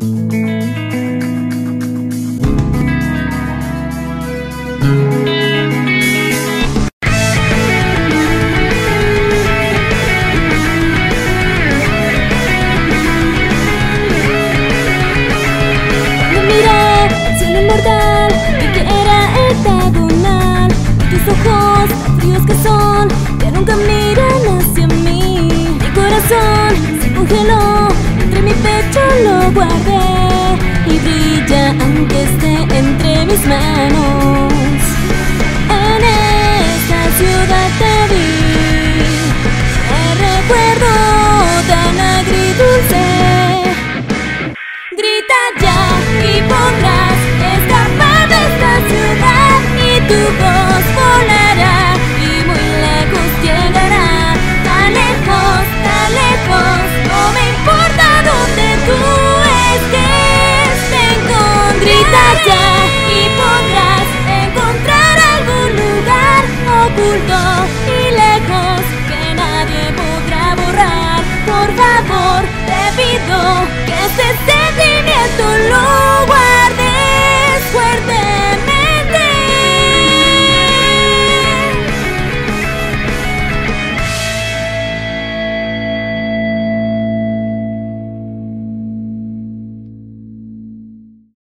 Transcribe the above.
Cuando miré, cielo mortal, vi que era etadonal, tus ojos, fríos que son, ya nunca miran hacia mí. Mi corazón se congeló, entre mi pecho lo guardó. talisman. Oh. y lejos que nadie podrá borrar. Por favor, te pido que se esté